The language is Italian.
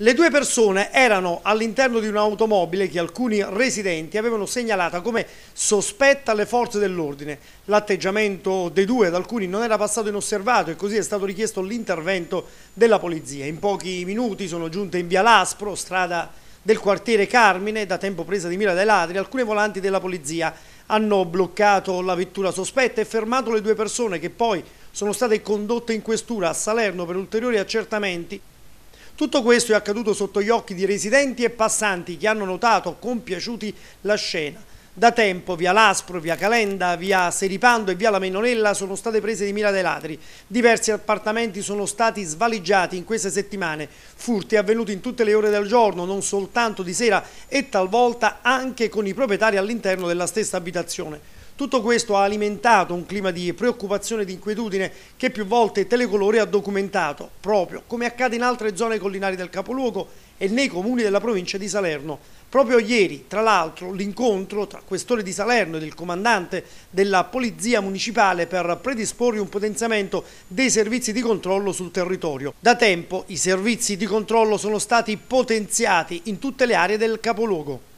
Le due persone erano all'interno di un'automobile che alcuni residenti avevano segnalata come sospetta alle forze dell'ordine. L'atteggiamento dei due ad alcuni non era passato inosservato e così è stato richiesto l'intervento della polizia. In pochi minuti sono giunte in via Laspro, strada del quartiere Carmine, da tempo presa di mira dai ladri, alcuni volanti della polizia hanno bloccato la vettura sospetta e fermato le due persone che poi sono state condotte in questura a Salerno per ulteriori accertamenti tutto questo è accaduto sotto gli occhi di residenti e passanti che hanno notato compiaciuti la scena. Da tempo via Laspro, via Calenda, via Seripando e via La Menonella sono state prese di mira dai ladri. Diversi appartamenti sono stati svaligiati in queste settimane. Furti avvenuti in tutte le ore del giorno, non soltanto di sera e talvolta anche con i proprietari all'interno della stessa abitazione. Tutto questo ha alimentato un clima di preoccupazione e di inquietudine che più volte Telecolore ha documentato, proprio come accade in altre zone collinari del capoluogo e nei comuni della provincia di Salerno. Proprio ieri, tra l'altro, l'incontro tra questore di Salerno e il comandante della Polizia Municipale per predisporre un potenziamento dei servizi di controllo sul territorio. Da tempo i servizi di controllo sono stati potenziati in tutte le aree del capoluogo.